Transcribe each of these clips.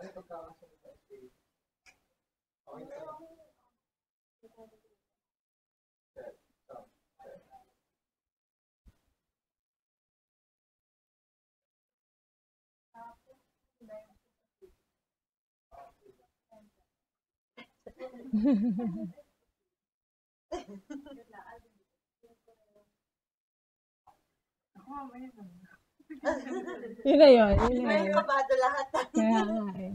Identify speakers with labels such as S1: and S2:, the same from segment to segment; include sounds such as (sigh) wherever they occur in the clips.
S1: Ano pagkakasunod sa stage? Okay na yun. Set. Stop. Set.
S2: Yun na yun. Yun na yun.
S3: kabado lahat.
S2: Kaya nga eh.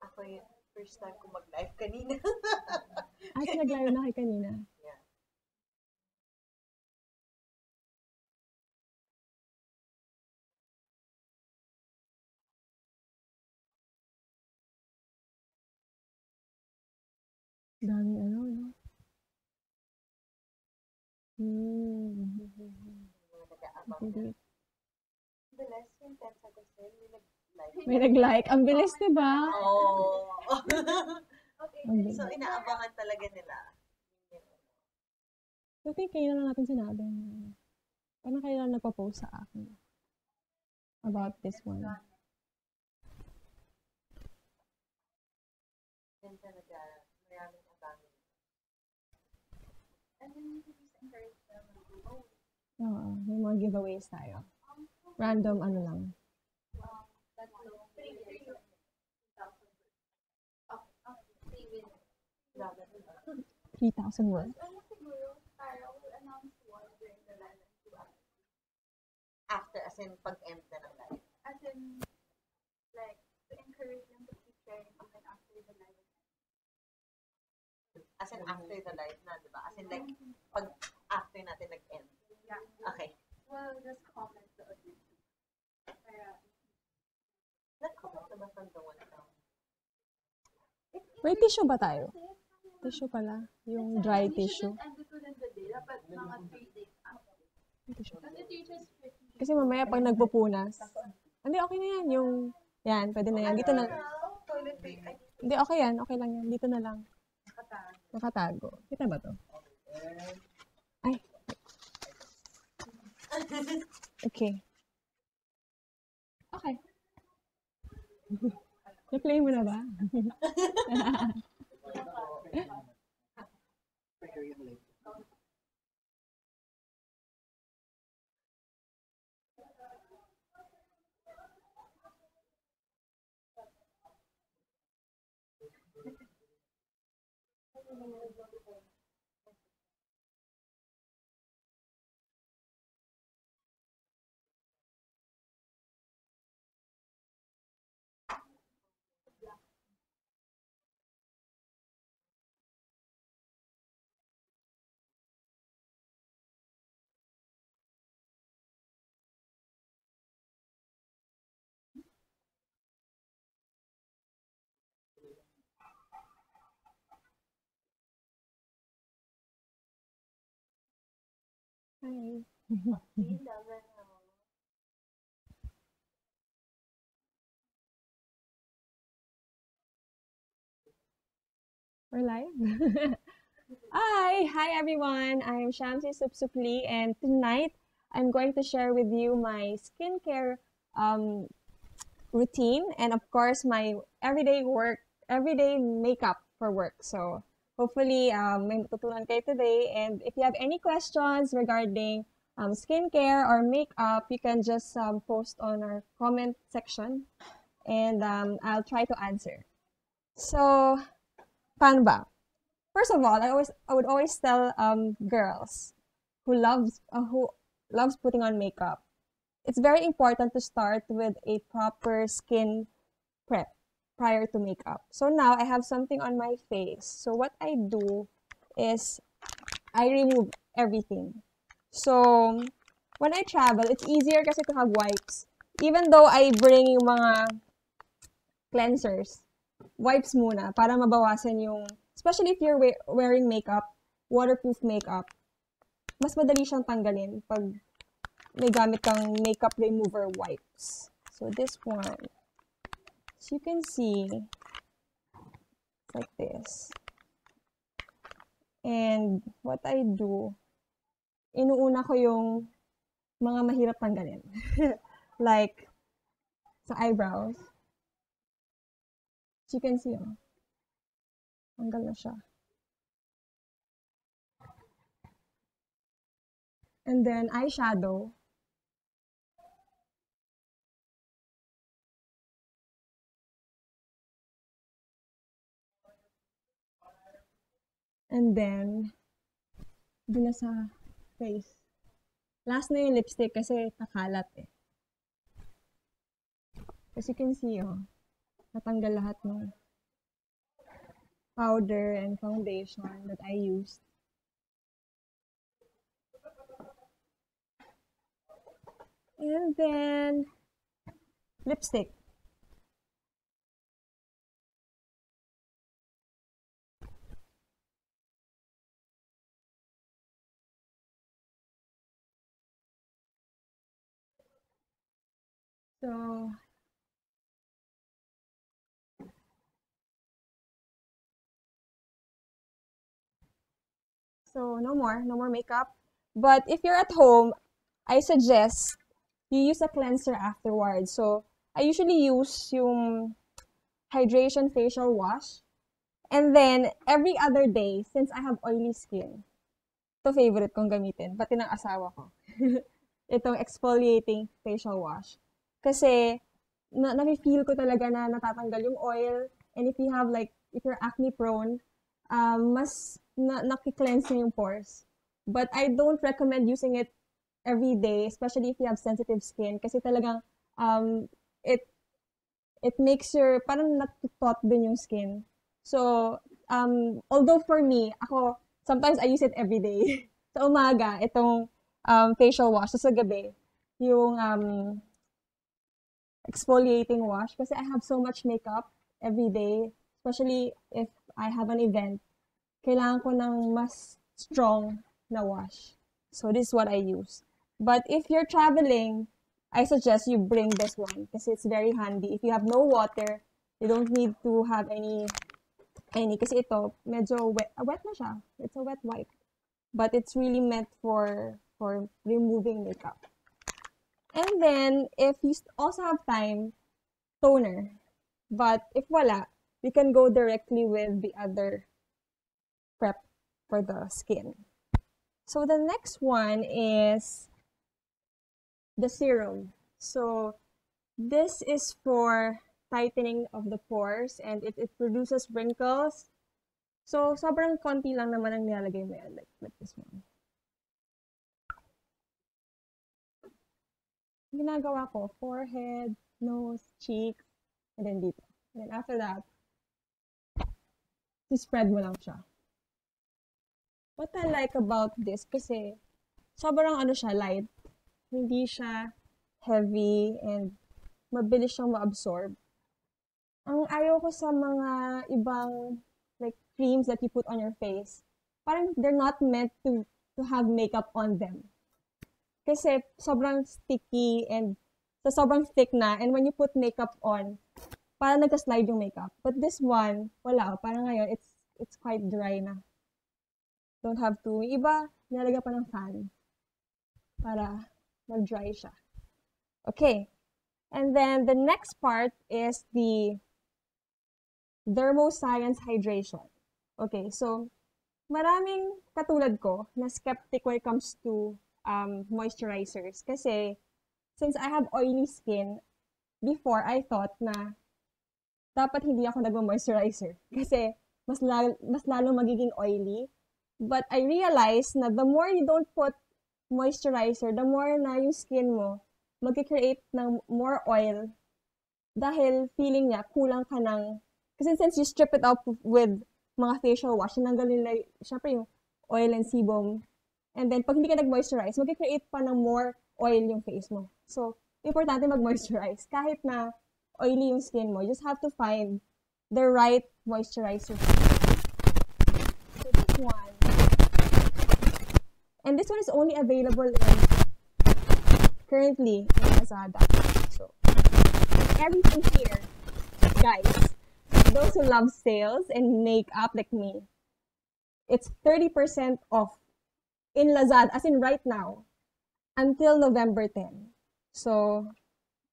S3: Ako yung first time ko mag-live kanina.
S2: Ah, so naglayo na kay kanina.
S3: Yeah.
S2: Daming ano, no? Hmm. Hindi.
S3: Last yung 10 seconds na yun, may nag-live.
S2: May nag-like. Ang bilis, di ba?
S3: Oh.
S2: Ang bilis.
S3: so, inaabangan talaga nila.
S2: I think kayo lang natin sinabi. na- Parang kayo lang nagpo-post sa akin. About this one.
S3: Yan talaga, maraming abangan.
S2: Oo, may mga giveaways tayo. Random ano lang.
S3: Grabe.
S2: 3,000 words.
S3: After, as in, pag-end na ng live.
S4: As in, like, to encourage them to keep sharing content after the live.
S3: As in, after the live na, di ba? As in, like, pag after natin nag-end.
S4: Yeah.
S3: Okay.
S4: Well, just comment the audience. Para,
S3: Nag-comment naman from the one now.
S2: May tissue ba tayo? Tissue pala. Yung dry tissue.
S4: shouldn't end it within the day. Dapat mga 3 days after.
S2: May tissue.
S4: Kasi teachers 50
S2: Kasi mamaya pag nagpupunas. Hindi, okay na yan. Yung, yan, pwede na yan. Dito na.
S3: Toilet paper. Ay,
S2: Hindi, okay yan. Okay lang yan. Dito na lang. Nakatago. Kita ba to? Ay. Okay. Okay. Na-play mo na ba? (laughs) Hi. (laughs) We're live? (laughs) Hi! Hi everyone! I'm Shamsi Supsupli and tonight I'm going to share with you my skincare um, routine and of course my everyday work, everyday makeup for work. So hopefully um, may matutunan kayo today and if you have any questions regarding um, skincare or makeup, you can just um, post on our comment section and um, I'll try to answer. So, paano ba? First of all, I always I would always tell um, girls who loves uh, who loves putting on makeup. It's very important to start with a proper skin prep prior to makeup. So now I have something on my face. So what I do is I remove everything. So when I travel, it's easier kasi to have wipes. Even though I bring yung mga cleansers, wipes muna para mabawasan yung, especially if you're we- wearing makeup, waterproof makeup, mas madali siyang tanggalin pag may gamit kang makeup remover wipes. So this one, as you can see, like this. And what I do, inuuna ko yung mga mahirap tanggalin. (laughs) like sa eyebrows. As you can see, oh. Tanggal na siya. And then eyeshadow. And then, dun na sa face. Last na yung lipstick kasi nakalat eh. As you can see, oh, natanggal lahat ng powder and foundation that I used. And then, lipstick. So, so no more, no more makeup. But if you're at home, I suggest you use a cleanser afterwards. So, I usually use yung hydration facial wash. And then, every other day, since I have oily skin, to favorite kong gamitin, pati ng asawa ko. (laughs) Itong exfoliating facial wash. Kasi, na, na-feel ko talaga na natatanggal yung oil. And if you have like, if you're acne prone, um, mas na, nakikleanse niya yung pores. But I don't recommend using it every day, especially if you have sensitive skin. Kasi talagang, um, it, it makes your, parang natutot din yung skin. So, um, although for me, ako, sometimes I use it every day. (laughs) sa umaga, itong um, facial wash. So, sa gabi, yung um, exfoliating wash. Kasi I have so much makeup every day, especially if I have an event. Kailangan ko ng mas strong na wash. So, this is what I use. But if you're traveling, I suggest you bring this one kasi it's very handy. If you have no water, you don't need to have any any kasi ito medyo wet, uh, wet na siya. It's a wet wipe. But it's really meant for for removing makeup. And then if you also have time, toner. But if wala, we can go directly with the other prep for the skin. So the next one is the serum. So this is for tightening of the pores and it, it produces wrinkles. So sobrang konti lang naman ang nilalagay mo yan, like, like this one. Ginagawa ko, forehead, nose, cheeks, and then dito. And then after that, spread mo lang siya. What I like about this, kasi sobrang ano siya, light. Hindi siya heavy and mabilis siyang ma-absorb. Ang ayaw ko sa mga ibang like creams that you put on your face, parang they're not meant to to have makeup on them. Kasi sobrang sticky and sa sobrang thick na and when you put makeup on, parang nagka-slide yung makeup. But this one, wala. Parang ngayon, it's it's quite dry na. Don't have to. Yung iba, nilalagyan pa ng fan para mag-dry siya. Okay. And then the next part is the Dermoscience Hydration. Okay, so maraming katulad ko na skeptic when it comes to um, moisturizers. Kasi since I have oily skin, before I thought na dapat hindi ako nagmo-moisturizer. (laughs) Kasi mas, lalo, mas lalo magiging oily. But I realized na the more you don't put moisturizer, the more na yung skin mo mag-create ng more oil dahil feeling niya kulang ka ng kasi since you strip it up with mga facial wash, tinanggal nila, syempre yung oil and sebum. And then, pag hindi ka nag-moisturize, mag-create pa ng more oil yung face mo. So, importante mag-moisturize. Kahit na oily yung skin mo, you just have to find the right moisturizer. So, this one. And this one is only available in currently in Lazada. So, everything here, guys, those who love sales and makeup like me, it's 30% off in Lazada, as in right now, until November 10. So,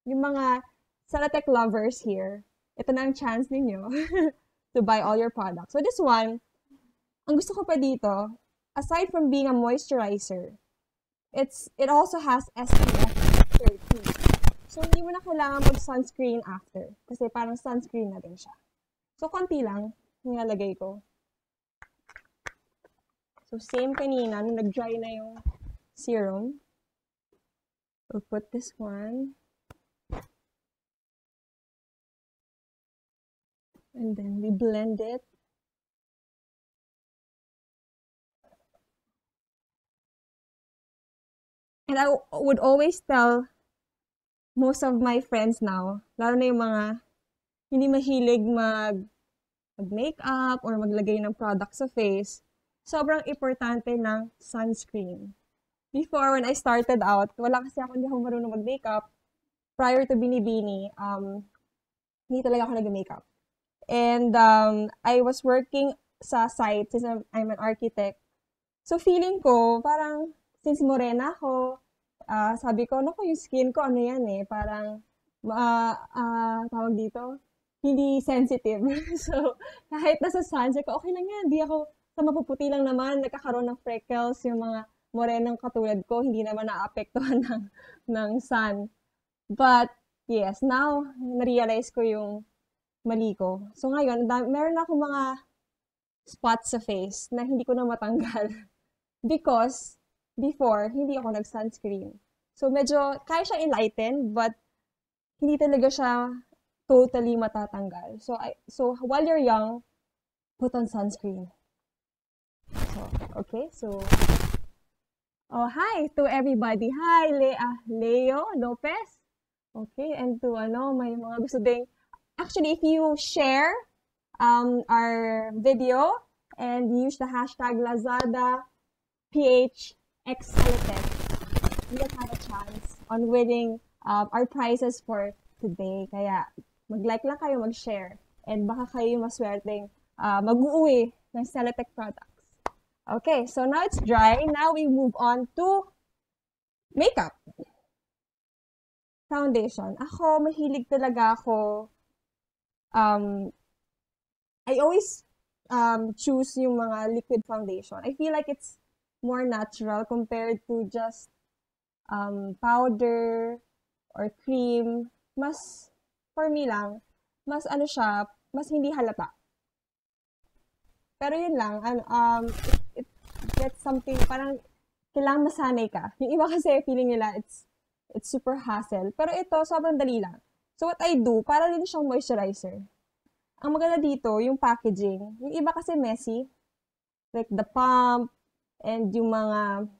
S2: yung mga Ceratec lovers here, ito na ang chance ninyo (laughs) to buy all your products. So this one, ang gusto ko pa dito, aside from being a moisturizer, it's it also has SPF 30. So hindi mo na kailangan mag-sunscreen after kasi parang sunscreen na din siya. So konti lang nilalagay ko. So same kanina, nung nag-dry na yung serum, we'll put this one. And then we blend it. And I would always tell most of my friends now, lalo na yung mga hindi mahilig mag mag-makeup or maglagay ng product sa face, sobrang importante ng sunscreen. Before, when I started out, wala kasi ako, hindi ako marunong mag-makeup. Prior to Binibini, um, hindi talaga ako nag-makeup. And um, I was working sa site since I'm, I'm an architect. So feeling ko, parang since morena ako, ah, sabi ko, naku, yung skin ko, ano yan eh, parang, ah, ah, tawag dito, hindi sensitive. (laughs) so, kahit nasa sun, sabi ko, okay lang yan, di ako, sa mapuputi lang naman, nagkakaroon ng freckles, yung mga morenang katulad ko, hindi naman naapektuhan (laughs) ng, ng sun. But, yes, now, na-realize ko yung mali ko. So, ngayon, meron ako mga spots sa face na hindi ko na matanggal. (laughs) Because, before, hindi ako nag-sunscreen. So, medyo, kaya siya enlighten, but, hindi talaga siya totally matatanggal. So, I, so while you're young, put on sunscreen. Okay, so, oh, hi to everybody. Hi, Le ah, Leo Lopez. Okay, and to ano, may mga gusto ding, actually, if you share um, our video and use the hashtag Lazada PHXLTech, you will have a chance on winning um, our prizes for today. Kaya, mag-like lang kayo, mag-share. And baka kayo maswerteng uh, mag-uwi ng Celatec products. Okay, so now it's dry. Now we move on to makeup. Foundation. Ako, mahilig talaga ako. Um, I always um, choose yung mga liquid foundation. I feel like it's more natural compared to just um, powder or cream. Mas, for me lang, mas ano siya, mas hindi halata. Pero yun lang, um, gets something, parang kailangan masanay ka. Yung iba kasi feeling nila, it's, it's super hassle. Pero ito, sobrang dali lang. So what I do, para din siyang moisturizer. Ang maganda dito, yung packaging. Yung iba kasi messy. Like the pump, and yung mga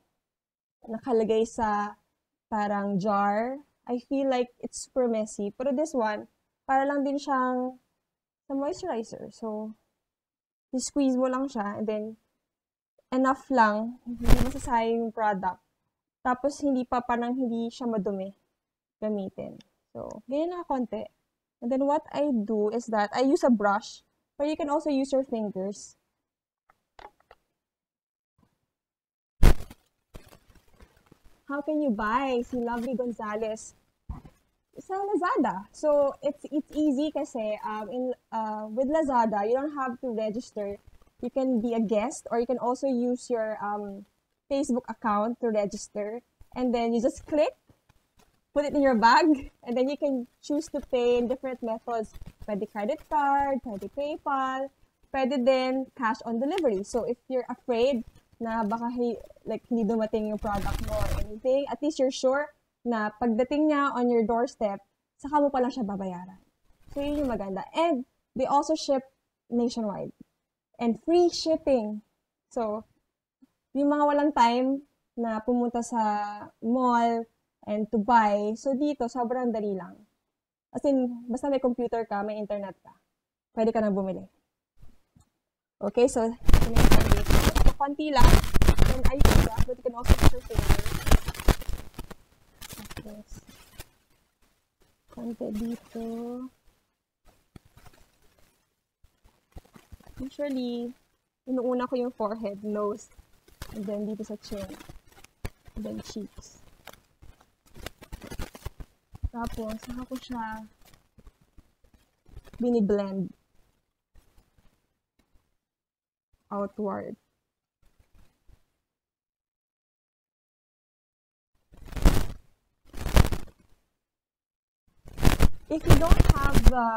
S2: nakalagay sa parang jar. I feel like it's super messy. Pero this one, para lang din siyang sa moisturizer. So, squeeze mo lang siya and then enough lang, hindi masasayang yung product. Tapos, hindi pa parang hindi siya madumi gamitin. So, ganyan na konti. And then, what I do is that I use a brush, but you can also use your fingers. How can you buy si Lovely Gonzalez? Sa Lazada. So, it's it's easy kasi um, in, uh, with Lazada, you don't have to register. You can be a guest or you can also use your um, Facebook account to register. And then you just click, put it in your bag, and then you can choose to pay in different methods. Pwede credit card, pwede PayPal, pwede din cash on delivery. So, if you're afraid na baka like hindi dumating yung product mo or anything, at least you're sure na pagdating niya on your doorstep, saka mo pa lang siya babayaran. So, yun yung maganda. And they also ship nationwide. And free shipping. So, yung mga walang time na pumunta sa mall and to buy, so dito, sobrang dali lang. As in, basta may computer ka, may internet ka, pwede ka na bumili. Okay, so. So, konti lang. And I use that, but you can also use your fingers. Tapos, konti dito. Usually, inuuna ko yung forehead, nose, and then dito sa chin, and then cheeks. Tapos, saka ko siya bini-blend outward. If you don't have the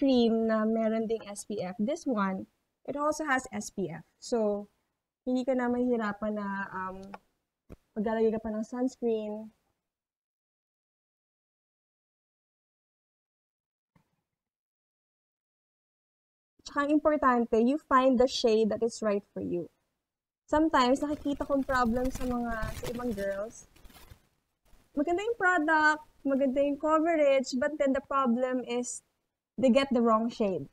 S2: cream na meron ding SPF, this one, it also has SPF. So, hindi ka na mahirapan na um, maglalagay ka pa ng sunscreen. Tsaka importante, you find the shade that is right for you. Sometimes, nakikita kong problem sa mga, sa ibang girls. Maganda yung product, maganda yung coverage, but then the problem is they get the wrong shade.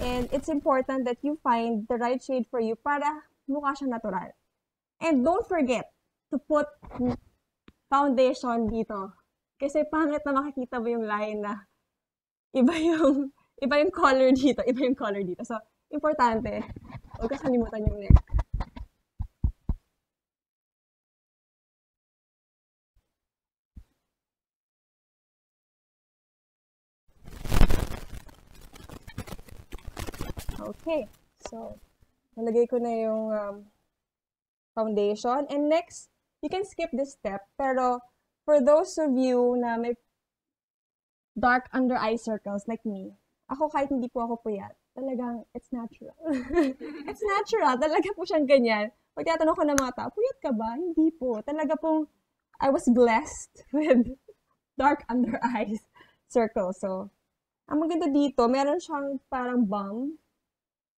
S2: And it's important that you find the right shade for you para mukha siyang natural. And don't forget to put foundation dito. Kasi pangit na makikita mo yung line na iba yung iba yung color dito, iba yung color dito. So, importante, huwag kakalimutan yung neck. Okay. So, nalagay ko na yung um, foundation. And next, you can skip this step. Pero, for those of you na may dark under eye circles like me, ako kahit hindi po ako puyat, talagang it's natural. (laughs) it's natural. Talaga po siyang ganyan. Pag tinatanong ko ng mga tao, puyat ka ba? Hindi po. Talaga pong I was blessed (laughs) with dark under (laughs) eyes circle. So, ang maganda dito, meron siyang parang balm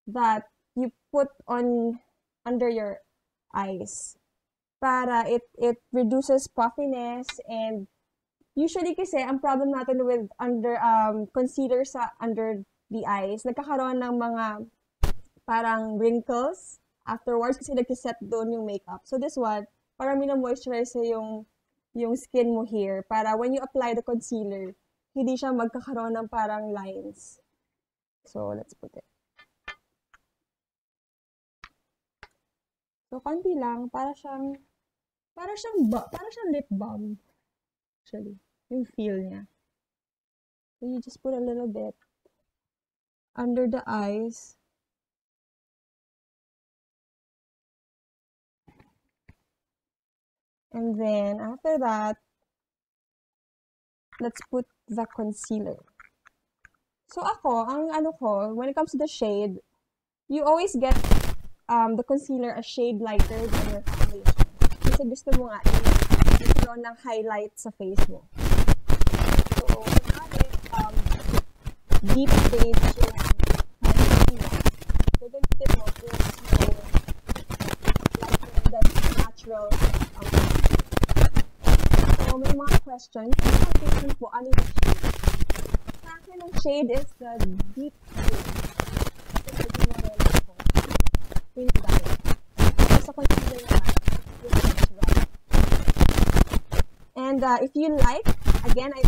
S2: that you put on under your eyes. Para it it reduces puffiness and usually kasi ang problem natin with under um concealer sa under the eyes nagkakaroon ng mga parang wrinkles afterwards kasi nagsiset doon yung makeup. So this one para mina-moisturize yung yung skin mo here. Para when you apply the concealer hindi siya magkakaroon ng parang lines. So let's put it So, konti lang, para siyang, para siyang, para siyang lip balm. Actually, yung feel niya. So, you just put a little bit under the eyes. And then, after that, let's put the concealer. So, ako, ang ano ko, when it comes to the shade, you always get um, the concealer a shade lighter than your foundation. Kasi gusto mo nga i-draw ng highlight sa face mo. So, kunwari, um, deep shade yung concealer. Mo yung that's natural. Um, so, may mga questions. Question po, ano yung shade? Sa akin, ang shade is the deep. Kasi pwede mo rin ako And uh, if you like, again, I,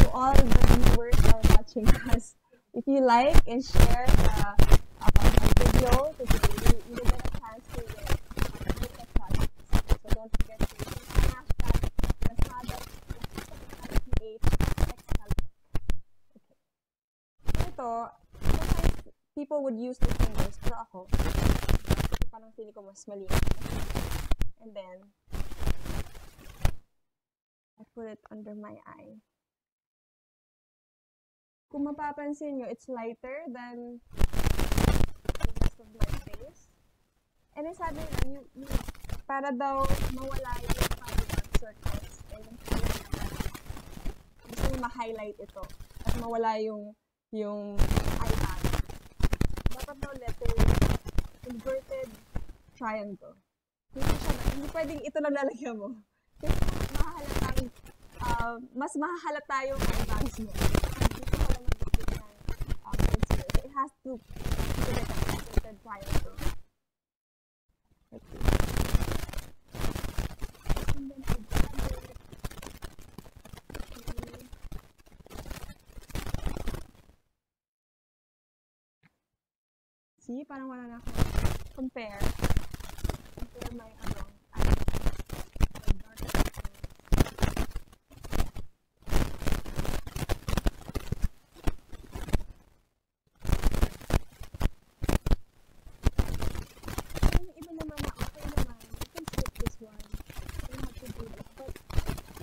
S2: to all the viewers who are watching us, if you like and share uh, uh, our video you, will get a chance to uh, makeup products. So don't forget to use the hashtag Lazada PH Okay. Ito, sometimes people would use their fingers, pero ako, parang feeling ko mas malinis. And then, I put it under my eye. Kung mapapansin nyo, it's lighter than the rest of my face. And then sabi nila, you, you, para daw mawala yung parang circles and yung gusto mo ma-highlight ito at mawala yung yung eye bag. Dapat daw letter inverted triangle. Hindi siya, hindi pwedeng ito lang lalagyan mo. Kasi mahahalata, uh, mas mahahalata yung advance mo. Dito ka lang mag-get ng concealer. So it has to be like a inverted. Okay. See, parang wala na ako. compare compare my um, ano you this one. You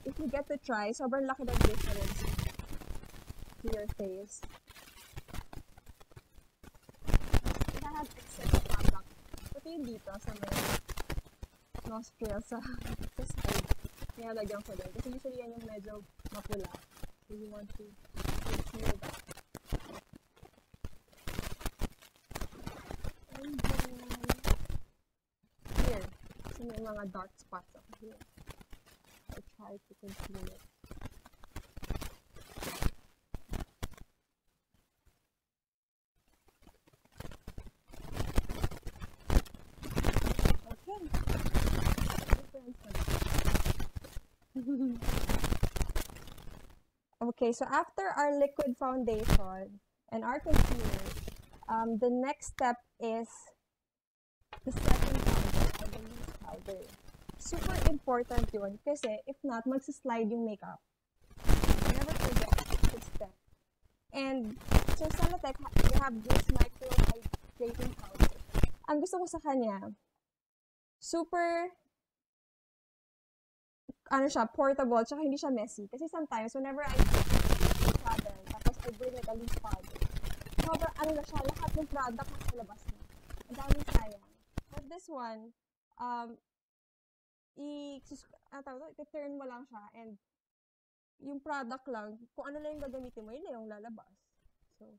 S2: if you get to try, sobrang laki ng difference to your face. Pati yung dito sa may nostril, sa, sa side, nilalagyan ko din. Kasi usually yan yung medyo mapula. So you want to conceal that. And then, here, so may mga dark spots ako here. I try to conceal it. Okay. Difference na lang. Okay, so after our liquid foundation and our concealer, um, the next step is the setting powder or the loose powder. Super important yun kasi if not, magsaslide yung makeup. Never forget this step. And so ha- we have this micro hydrating powder. Ang gusto ko sa kanya, super ano siya, portable, tsaka hindi siya messy. Kasi sometimes, whenever I travel, tapos I bring like a loose powder, sobrang ano na siya, lahat ng product nasa labas na. Ang daming sayang. But this one, um, i, ano tawag doon? i-turn mo lang siya and yung product lang, kung ano lang yung gagamitin mo, yun na yung lalabas. So,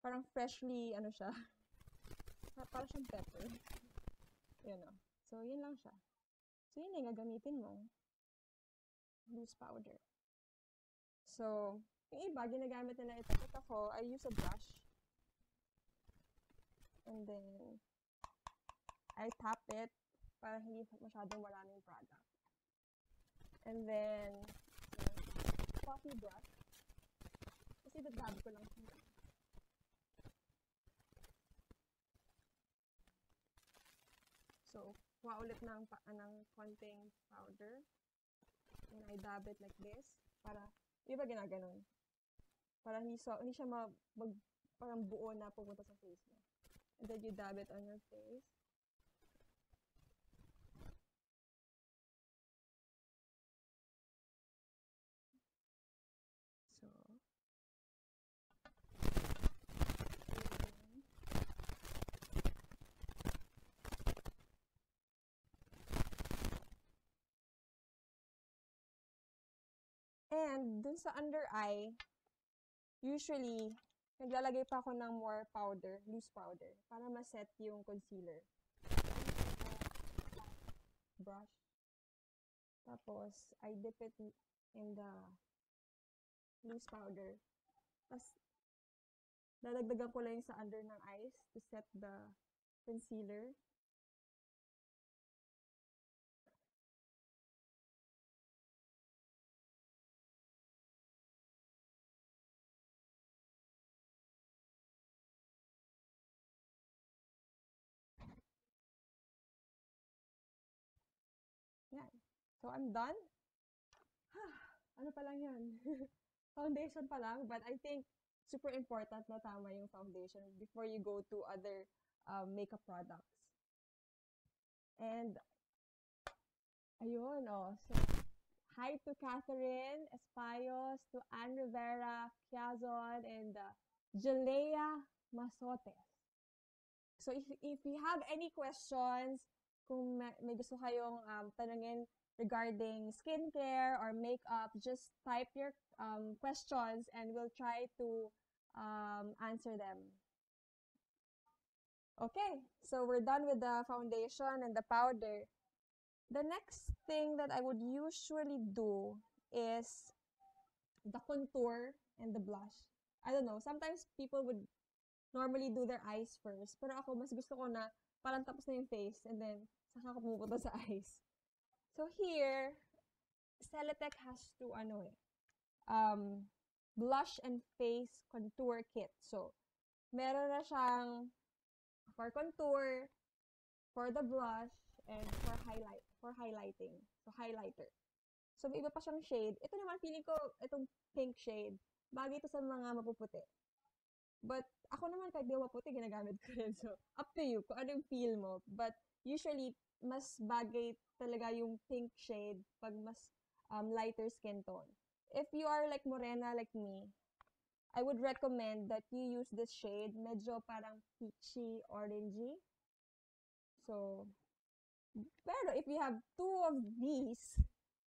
S2: parang freshly, ano siya, pa- (laughs) parang siyang pepper. Yun o. So, yun lang siya. So, yun na yung gagamitin mo. Loose powder. So, yung iba, ginagamit nila ito. Ito ko, I use a brush. And then, I tap it para hindi masyadong yung product. And then, coffee brush. Kasi dadab ko lang siya. So, kuha ulit ng, pa, ng konting powder. And I dab it like this. Para, di ba ginaganon? Para hindi, so, hindi siya ma, mag, parang buo na pupunta sa face mo. And then you dab it on your face. So, ayan. And dun sa under eye, usually, naglalagay pa ako ng more powder, loose powder, para ma-set yung concealer. Brush. Tapos, I dip it in the loose powder. Tapos, dadagdagan ko lang sa under ng eyes to set the concealer. So, I'm done. (sighs) ano pa lang yan? (laughs) foundation pa lang. But I think super important na tama yung foundation before you go to other um, makeup products. And, ayun, oh. So, hi to Catherine Espayos, to Anne Rivera, Kiazon, and uh, Jalea Masotes. So, if, if you have any questions, kung may, may gusto kayong um, tanungin regarding skincare or makeup, just type your um, questions and we'll try to um, answer them. Okay, so we're done with the foundation and the powder. The next thing that I would usually do is the contour and the blush. I don't know, sometimes people would normally do their eyes first, pero ako mas gusto ko na parang tapos na yung face and then saka ko pumupunta sa (laughs) eyes. So here, Celatec has to ano eh, um, blush and face contour kit. So, meron na siyang for contour, for the blush, and for highlight, for highlighting. So, highlighter. So, may iba pa siyang shade. Ito naman, feeling ko, itong pink shade, bagay ito sa mga mapuputi. But, ako naman, kahit di maputi, ginagamit ko rin. So, up to you, kung ano yung feel mo. But, usually, mas bagay talaga yung pink shade pag mas um, lighter skin tone. If you are like morena like me, I would recommend that you use this shade. Medyo parang peachy, orangey. So, pero if you have two of these,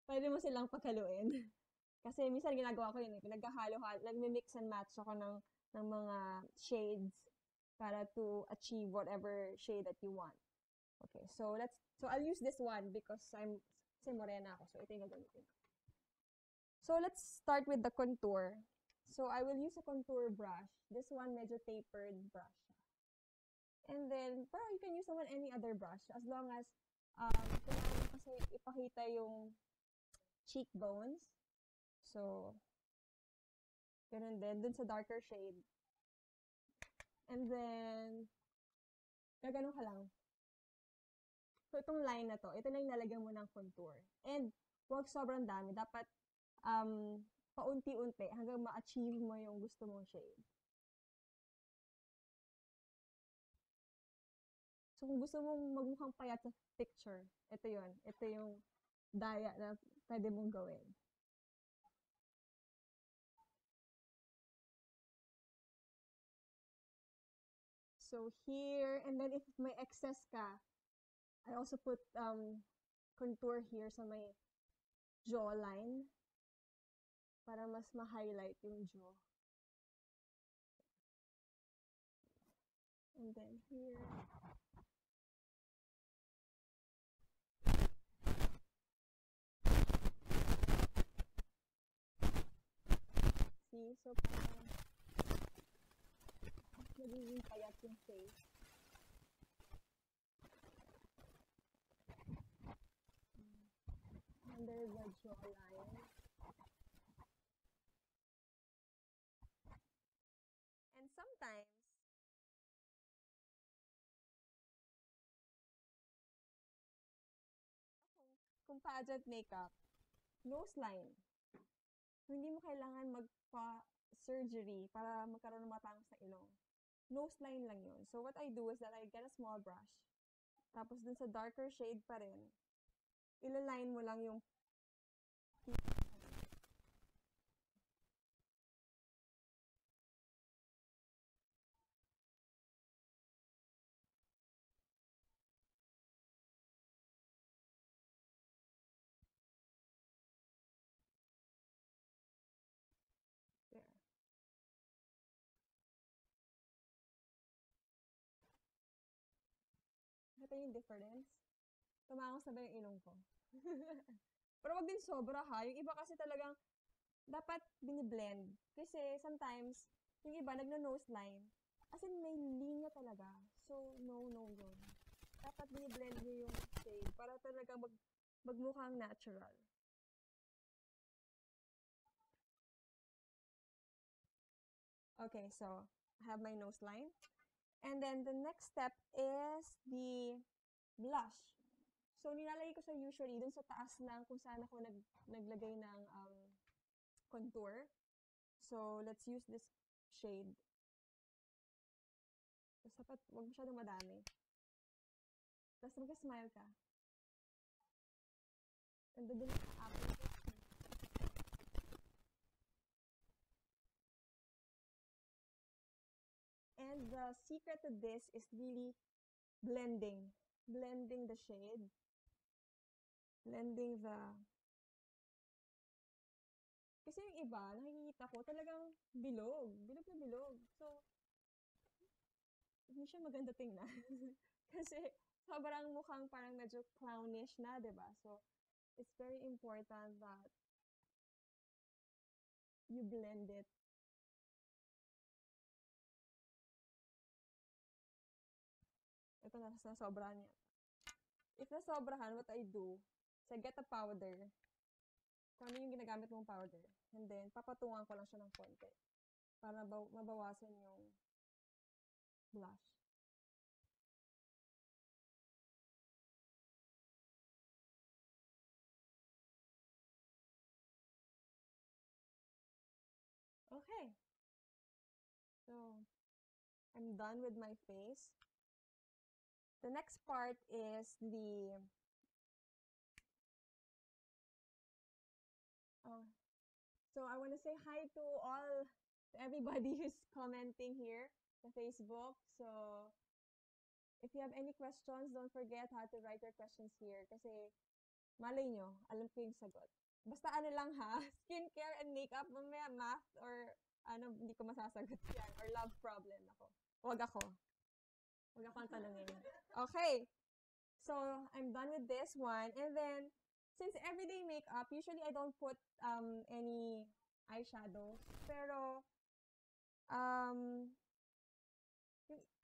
S2: pwede mo silang paghaluin. (laughs) Kasi minsan ginagawa ko yun eh. Pinaghahalo-halo, nagmi-mix and match ako ng, ng mga shades para to achieve whatever shade that you want. Okay, so let's, so I'll use this one because I'm, kasi morena ako. So ito yung gagamitin. So let's start with the contour. So I will use a contour brush. This one medyo tapered brush. And then, pero you can use naman any other brush as long as um, kailangan kasi ipakita yung cheekbones. So, ganun din. Dun sa darker shade. And then, gaganon ka lang. So, itong line na to, ito na yung nalagyan mo ng contour. And, huwag sobrang dami. Dapat, um, paunti-unti hanggang ma-achieve mo yung gusto mong shade. So, kung gusto mong magmukhang payat sa picture, ito yon Ito yung daya na pwede mong gawin. So, here, and then if may excess ka, I also put um, contour here sa may jawline para mas ma-highlight yung jaw. And then here. See? So, parang nagiging payat yung face. Under the jawline. And sometimes, kung, pageant makeup, nose line. Hindi mo kailangan magpa-surgery para magkaroon ng matangos na ilong. Nose line lang yun. So, what I do is that I get a small brush. Tapos, dun sa darker shade pa rin, ilaline mo lang yung Ito yung difference. Tumangos na ba yung ilong ko? (laughs) Pero wag din sobra ha. Yung iba kasi talagang dapat biniblend. Kasi sometimes, yung iba nagno-nose line. As in, may linya talaga. So, no, no yun. Dapat biniblend nyo yung shade para talaga mag, magmukhang natural. Okay, so, I have my nose line. And then, the next step is the blush. So, nilalagay ko sa usually dun sa taas lang kung saan ako nag, naglagay ng um, contour. So, let's use this shade. Tapos, dapat huwag masyadong madami. Tapos, mag-smile ka. And then, apple. The secret to this is really blending. Blending the shade. Blending the... Kasi yung iba, nakikita ko, talagang bilog. Bilog na bilog. So, hindi siya maganda tingnan. (laughs) Kasi, sobrang mukhang parang medyo clownish na, 'di ba So, it's very important that you blend it Ito na, nasobrahan niya. If nasobrahan, what I do, is I get a powder. Kung ano yung ginagamit mong powder. And then, papatungan ko lang siya ng konti. Para mabaw- mabawasan yung blush. Okay. So, I'm done with my face. The next part is the So I want to say hi to all, to everybody (laughs) who's commenting here sa Facebook. So if you have any questions, don't forget how to write your questions here kasi malay nyo, alam ko yung sagot. Basta ano lang ha, (laughs) skincare and makeup, mamaya math or ano, hindi ko masasagot (laughs) yan. Or love problem ako. Huwag ako. Huwag ako ang tanongin. Okay. So, I'm done with this one. And then, since everyday makeup, usually I don't put um, any eyeshadows. Pero, um,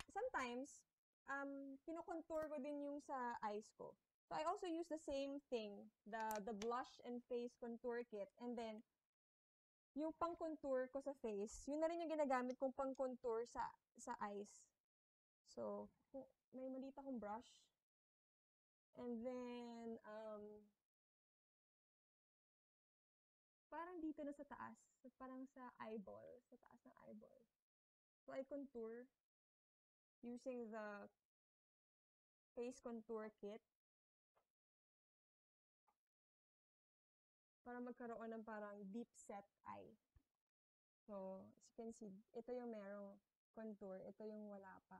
S2: sometimes, um, kinukontour ko din yung sa eyes ko. So, I also use the same thing, the, the blush and face contour kit. And then, yung pang-contour ko sa face, yun na rin yung ginagamit kong pang-contour sa, sa eyes. So, may maliit akong brush. And then, um, parang dito na sa taas. Parang sa eyeball. Sa taas ng eyeball. So, I contour using the face contour kit. Para magkaroon ng parang deep set eye. So, as you can see, ito yung merong contour. Ito yung wala pa.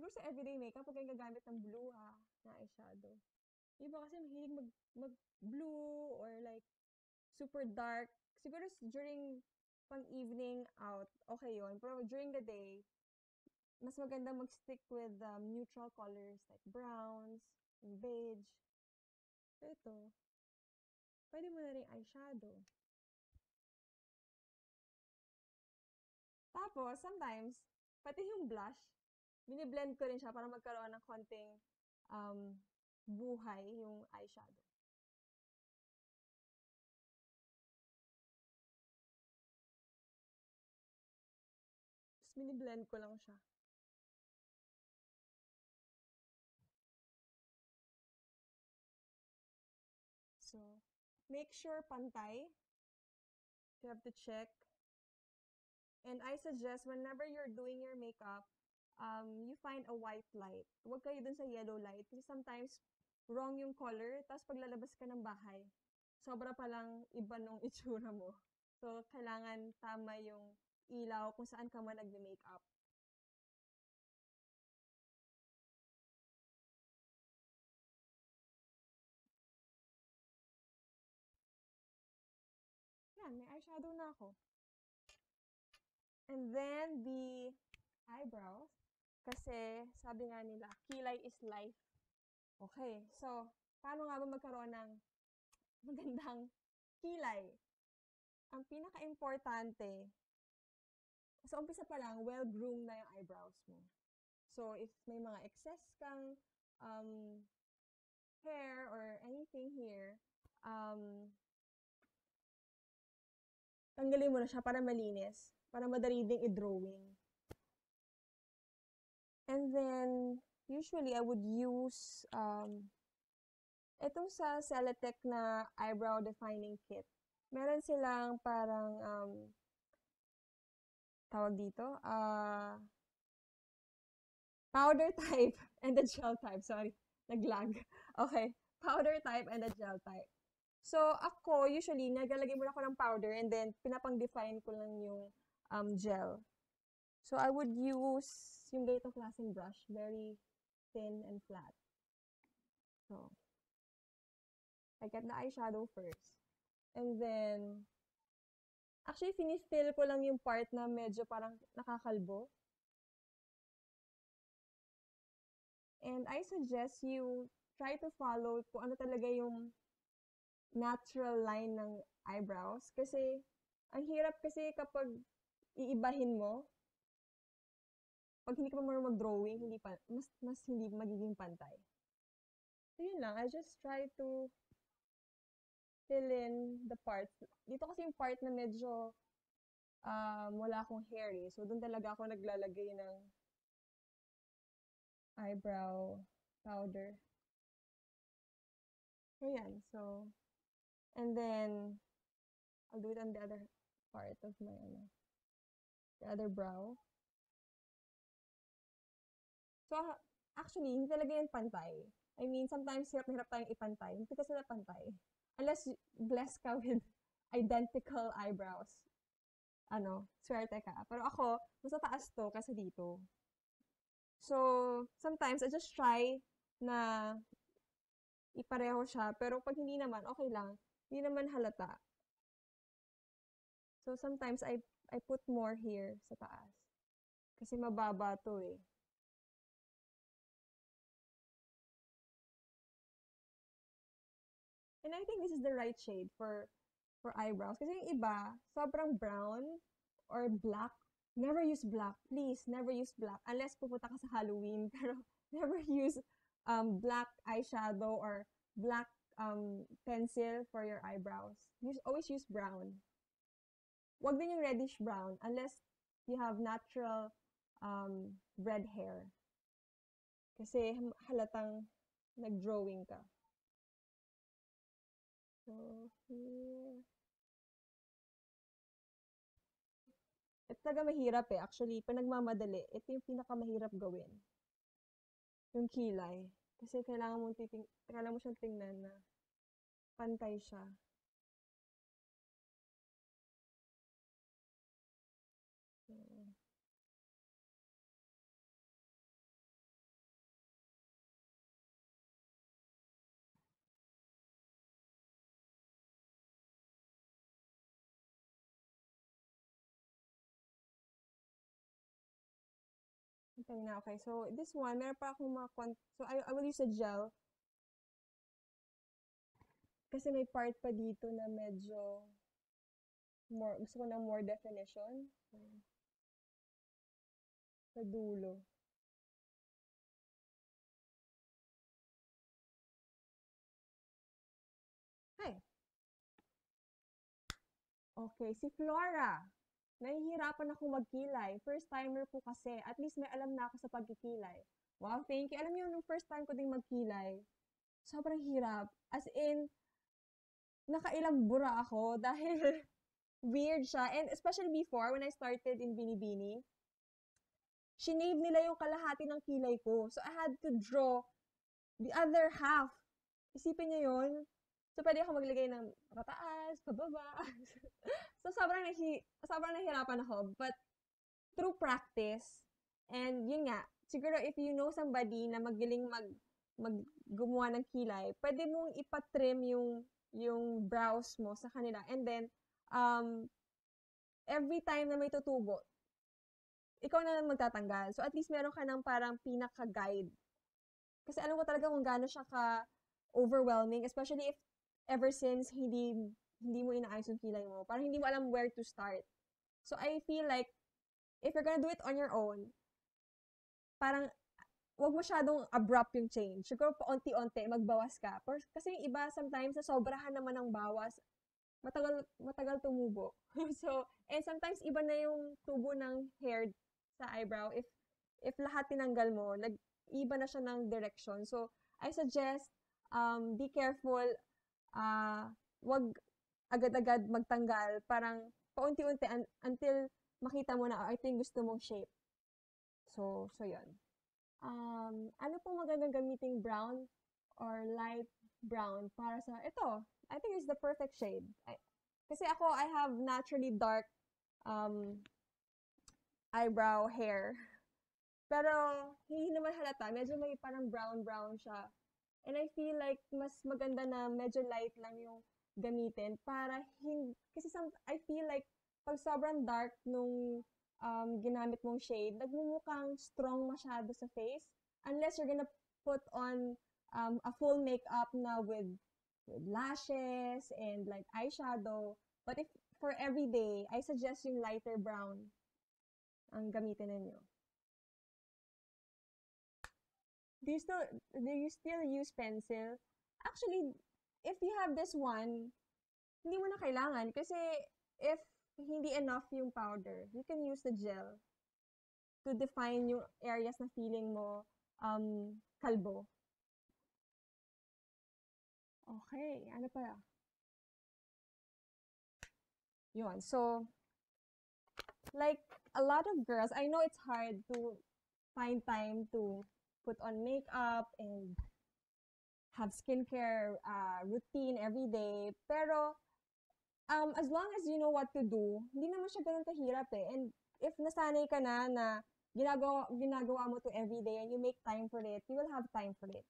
S2: Siguro sa everyday makeup, huwag kayong gagamit ng blue ha, na eyeshadow. Yung Iba kasi mahilig mag, mag blue or like super dark. Siguro during pang evening out, okay yon Pero during the day, mas maganda mag-stick with um, neutral colors like browns, and beige. Ito, pwede mo na rin eyeshadow. Tapos, sometimes, pati yung blush, biniblend ko rin siya para magkaroon ng konting um, buhay yung eyeshadow. Tapos, biniblend ko lang siya. So, make sure pantay. You have to check. And I suggest whenever you're doing your makeup, um, you find a white light. Huwag kayo dun sa yellow light. Kasi sometimes, wrong yung color. Tapos paglalabas ka ng bahay, sobra palang iba nung (laughs) itsura mo. So, kailangan tama yung ilaw kung saan ka man nagme-makeup. Yan, may eyeshadow na ako. And then, the eyebrows. Kasi, sabi nga nila, kilay is life. Okay, so, paano nga ba magkaroon ng magandang kilay? Ang pinaka-importante, sa umpisa pa lang, well-groomed na yung eyebrows mo. So, if may mga excess kang um, hair or anything here, um, tanggalin mo na siya para malinis, para madali ding i-drawing. And then, usually, I would use, um, itong sa Celatec na eyebrow defining kit. Meron silang parang, um, tawag dito, ah, powder type (laughs) and the gel type. Sorry, naglag. Okay, powder type and the gel type. So, ako, usually, nagalagay muna ako ng powder and then pinapang-define ko lang yung um, gel. So, I would use yung ganitong klaseng brush, very thin and flat. So, I get the eyeshadow first. And then, actually, finifill ko lang yung part na medyo parang nakakalbo. And I suggest you try to follow kung ano talaga yung natural line ng eyebrows. Kasi, ang hirap kasi kapag iibahin mo, pag hindi ka pa marunong mag-drawing, hindi pa, mas, mas hindi magiging pantay. So, yun lang. I just try to fill in the parts. Dito kasi yung part na medyo um, wala akong hair eh. So, doon talaga ako naglalagay ng eyebrow powder. So, yan. So, and then, I'll do it on the other part of my, ano, the other brow. So, actually, hindi talaga yan pantay. I mean, sometimes hirap na hirap tayong ipantay. Hindi kasi sila pantay. Unless blessed ka with (laughs) identical eyebrows. Ano, swerte ka. Pero ako, mas taas to kasi dito. So, sometimes I just try na ipareho siya. Pero pag hindi naman, okay lang. Hindi naman halata. So, sometimes I, I put more here sa taas. Kasi mababa to eh. And I think this is the right shade for for eyebrows. Kasi yung iba, sobrang brown or black. Never use black. Please, never use black. Unless pupunta ka sa Halloween. (laughs) Pero never use um, black eyeshadow or black um, pencil for your eyebrows. Use, always use brown. Wag din yung reddish brown unless you have natural um, red hair. Kasi halatang nag-drawing ka. So, here. Ito talaga mahirap eh. Actually, pag nagmamadali, ito yung pinakamahirap gawin. Yung kilay. Kasi kailangan mo, titing kailangan mo siyang tingnan na pantay siya. Hintay na, okay. So, this one, meron pa akong mga, so I, I will use a gel. Kasi may part pa dito na medyo more, gusto ko ng more definition. Sa dulo. Okay, si Flora. Nahihirapan ako magkilay. First timer po kasi. At least may alam na ako sa pagkikilay. Wow, thank you. Alam niyo, nung first time ko ding magkilay, sobrang hirap. As in, nakailang bura ako (laughs) dahil weird siya. And especially before, when I started in Binibini, shinave nila yung kalahati ng kilay ko. So, I had to draw the other half. Isipin niyo yun. So, pwede ako maglagay ng pataas, pababa. (laughs) so, sobrang, nahi sobrang nahirapan ako. But, through practice, and yun nga, siguro if you know somebody na magaling mag, mag gumawa ng kilay, pwede mong ipatrim yung, yung brows mo sa kanila. And then, um, every time na may tutubo, ikaw na lang magtatanggal. So, at least meron ka ng parang pinaka-guide. Kasi alam ko talaga kung gaano siya ka overwhelming, especially if ever since hindi hindi mo inaayos yung kilay mo. Parang hindi mo alam where to start. So, I feel like, if you're gonna do it on your own, parang, wag masyadong abrupt yung change. Siguro, paunti-unti, magbawas ka. Kasi yung iba, sometimes, sa sobrahan naman ng bawas, matagal, matagal tumubo. (laughs) so, and sometimes, iba na yung tubo ng hair sa eyebrow. If, if lahat tinanggal mo, nag-iba na siya ng direction. So, I suggest, um, be careful, uh, wag agad-agad magtanggal, parang paunti-unti un- until makita mo na, oh, ito yung gusto mong shape. So, so yun. Um, ano pong magandang gamiting brown or light brown para sa, ito, I think it's the perfect shade. I, kasi ako, I have naturally dark um, eyebrow hair. (laughs) Pero, hindi naman halata. Medyo may parang brown-brown siya. And I feel like mas maganda na medyo light lang yung gamitin para hindi, kasi some, I feel like pag sobrang dark nung um, ginamit mong shade, nagmumukhang strong masyado sa face unless you're gonna put on um, a full makeup na with, with lashes and like eyeshadow. But if for everyday, I suggest yung lighter brown ang gamitin ninyo. Do you still do you still use pencil? Actually, if you have this one, hindi mo na kailangan kasi if hindi enough yung powder, you can use the gel to define yung areas na feeling mo um, kalbo. Okay, ano pa? Yun, so, like, a lot of girls, I know it's hard to find time to put on makeup and have skincare uh, routine every day. Pero, um, as long as you know what to do, hindi naman siya ganun kahirap eh. And if nasanay ka na na ginagawa, ginagawa mo to every day and you make time for it, you will have time for it.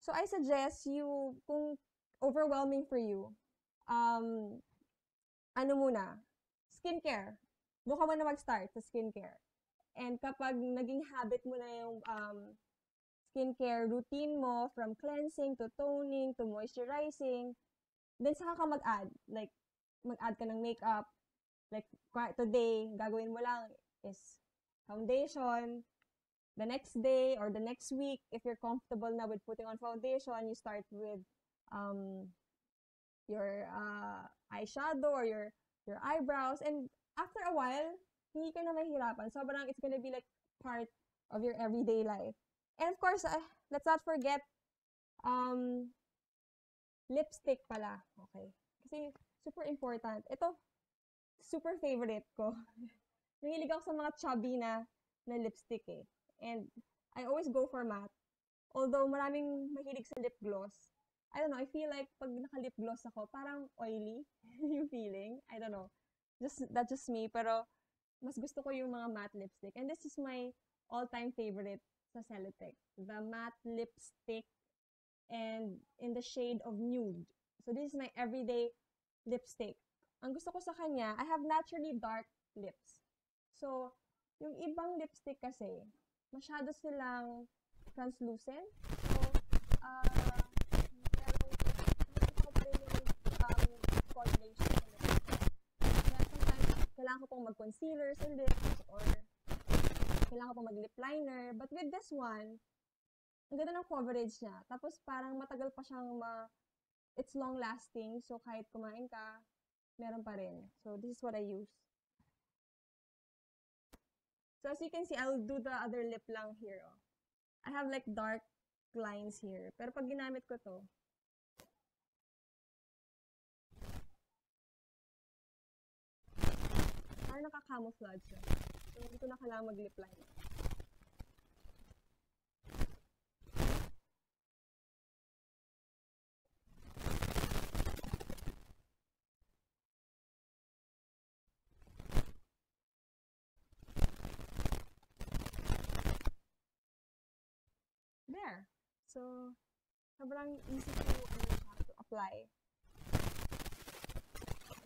S2: So, I suggest you, kung overwhelming for you, um, ano muna, skincare. Doon ka muna mag-start sa skincare. And kapag naging habit mo na yung um, skincare routine mo from cleansing to toning to moisturizing, then saka ka mag-add. Like, mag-add ka ng makeup. Like, today, gagawin mo lang is foundation. The next day or the next week, if you're comfortable na with putting on foundation, you start with um, your uh, eyeshadow or your your eyebrows. And after a while, hindi ka na mahirapan. Sobrang it's gonna be like part of your everyday life. And of course, uh, let's not forget um, lipstick pala. Okay. Kasi super important. Ito, super favorite ko. (laughs) Mahilig ako sa mga chubby na, na lipstick eh. And I always go for matte. Although maraming mahilig sa lip gloss, I don't know, I feel like pag naka-lip gloss ako, parang oily (laughs) yung feeling. I don't know. Just, that's just me. Pero, mas gusto ko yung mga matte lipstick. And this is my all-time favorite sa Celotex. The matte lipstick and in the shade of nude. So, this is my everyday lipstick. Ang gusto ko sa kanya, I have naturally dark lips. So, yung ibang lipstick kasi, masyado silang translucent. So, pa rin yung um. Kaya sometimes, kailangan ko pong mag-concealer sa lips or kailangan ko pong mag-lip liner. But with this one, ang ganda ng coverage niya. Tapos parang matagal pa siyang ma... It's long-lasting. So kahit kumain ka, meron pa rin. So this is what I use. So as you can see, I'll do the other lip lang here. Oh. I have like dark lines here. Pero pag ginamit ko to, parang nakaka-camouflage siya. So hindi ko na kailangan liner. There. So, sobrang easy to, ano to apply.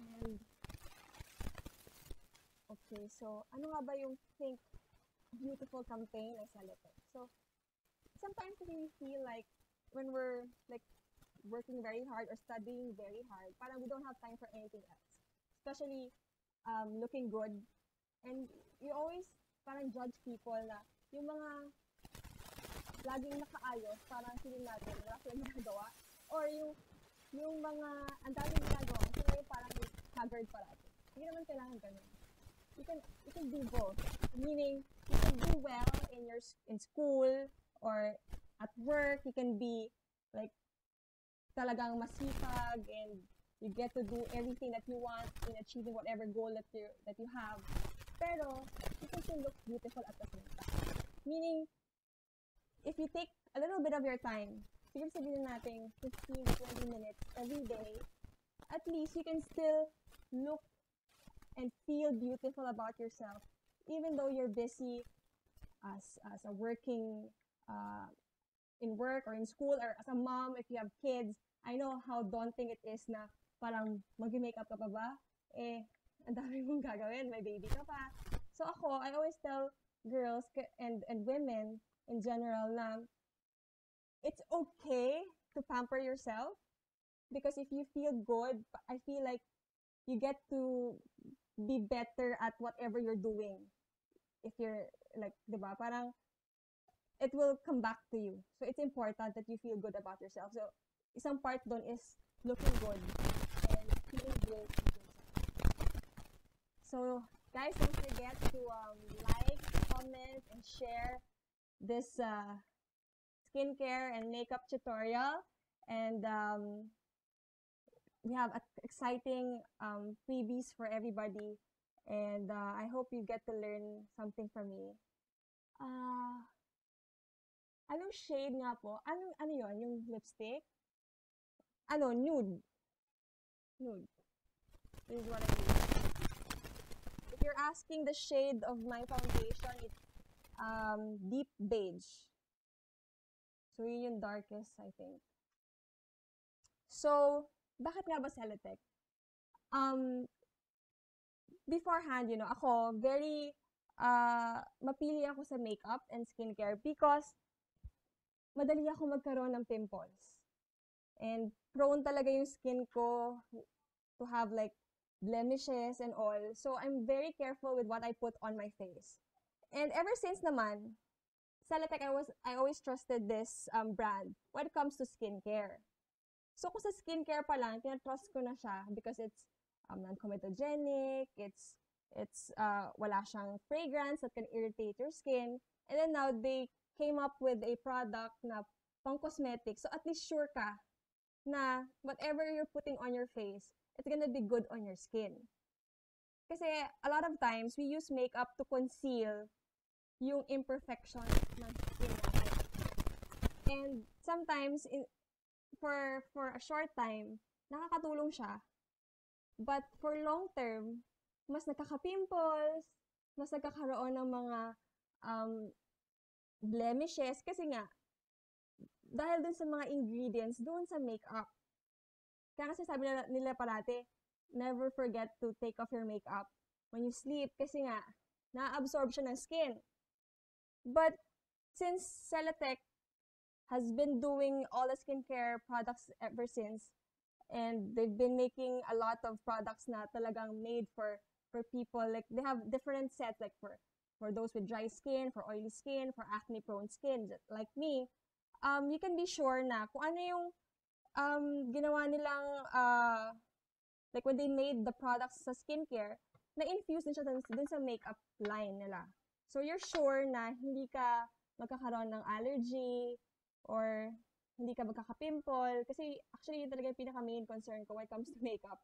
S2: And, okay, so, ano nga ba yung Think Beautiful campaign ng Celotex? So, sometimes we feel like, when we're, like, working very hard or studying very hard, parang we don't have time for anything else. Especially, um, looking good. And you always, parang judge people na, yung mga laging nakaayos, parang feeling natin, wala silang ginagawa. Or yung, yung mga, ang daming ginagawa, sila yung parang haggard parati. Hindi naman kailangan ganun. You can, you can do both. Meaning, you can do well in your, in school, or at work, you can be, like, talagang masipag, and you get to do everything that you want in achieving whatever goal that you, that you have. Pero, you can still look beautiful at the same time. Meaning, if you take a little bit of your time, siguro sabihin natin 15 to 20 minutes every day, at least you can still look and feel beautiful about yourself, even though you're busy as, as a working, uh, in work or in school or as a mom, if you have kids, I know how daunting it is na parang mag-makeup ka pa ba? Eh, ang dami mong gagawin, may baby ka pa. So ako, I always tell girls and, and women in general na it's okay to pamper yourself because if you feel good, I feel like you get to be better at whatever you're doing. If you're like, 'di ba? Parang it will come back to you. So it's important that you feel good about yourself. So isang part doon is looking good and feeling good. So guys, don't forget to um, like, comment, and share this uh, skincare and makeup tutorial. And um, we have exciting um, freebies for everybody. And uh, I hope you get to learn something from me. Ah, anong shade nga po? Anong, ano yon Yung lipstick? ano, nude. Nude. This is what I. If you're asking the shade of my foundation, it's um, deep beige. So, yun yung darkest, I think. So, bakit nga ba Celotex? Um, beforehand, you know, ako, very, uh, mapili ako sa makeup and skincare because madali ako magkaroon ng pimples. And prone talaga yung skin ko to have like blemishes and all. So, I'm very careful with what I put on my face. And ever since naman, Celotex, I, was, I always trusted this um, brand when it comes to skincare. So, kung sa skincare pa lang, tinatrust ko na siya because it's um, non-comedogenic, it's, it's, uh, wala siyang fragrance that can irritate your skin. And then now, they came up with a product na pang cosmetic. So, at least sure ka na whatever you're putting on your face, it's gonna be good on your skin. Kasi a lot of times, we use makeup to conceal yung imperfections ng skin. And sometimes, in, for, for a short time, nakakatulong siya. But for long term, mas nagkaka-pimples, mas nagkakaroon ng mga um, blemishes. Kasi nga, dahil dun sa mga ingredients, doon sa makeup. Kaya kasi sabi nila, nila parati, never forget to take off your makeup when you sleep. Kasi nga, na-absorb siya ng skin. But since Celotex has been doing all the skincare products ever since, and they've been making a lot of products na talagang made for for people. Like they have different sets, like for for those with dry skin, for oily skin, for acne prone skin, like me. Um, you can be sure na kung ano yung um, ginawa nilang uh, like when they made the products sa skincare, na-infuse din siya dun sa makeup line nila. So, you're sure na hindi ka magkakaroon ng allergy or hindi ka magkaka-pimple. Kasi actually, yun talaga yung pinaka-main concern ko when it comes to makeup.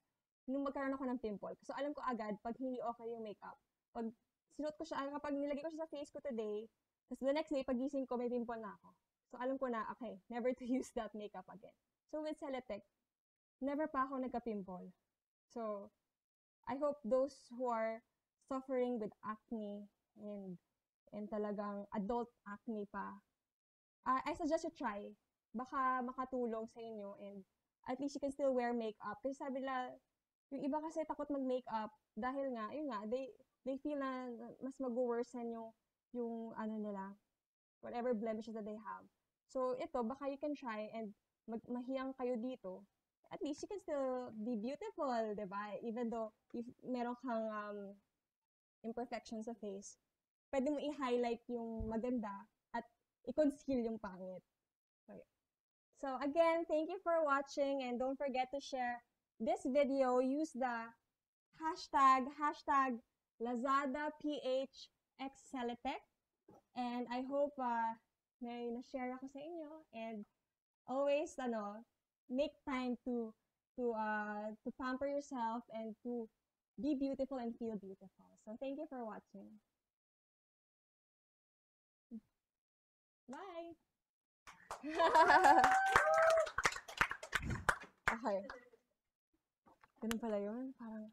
S2: Nung magkaroon ako ng pimple. So, alam ko agad pag hindi okay yung makeup. Pag sinuot ko siya, kapag nilagay ko siya sa face ko today, tapos the next day, pagising ko, may pimple na ako. So, alam ko na, okay, never to (laughs) use that makeup again. So, with Celotex, never pa ako nagka-pimple. So, I hope those who are suffering with acne and and talagang adult acne pa, uh, I suggest you try. Baka makatulong sa inyo and at least you can still wear makeup. Kasi sabi nila, yung iba kasi takot mag-makeup dahil nga, yun nga, they, they feel na mas mag-worsen yung, yung ano nila, whatever blemishes that they have. So, ito, baka you can try and mag mahiyang kayo dito, at least you can still be beautiful, di ba? Even though if meron kang um, imperfections sa face, pwede mo i-highlight yung maganda i-conceal yung pangit. Okay. So again, thank you for watching and don't forget to share this video. Use the hashtag, hashtag LazadaPHXCelitech. And I hope uh, may na-share ako sa inyo and always ano make time to to uh to pamper yourself and to be beautiful and feel beautiful. So thank you for watching. Bye. (laughs) okay. Ganun pala yun. Parang